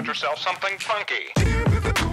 got yourself something funky.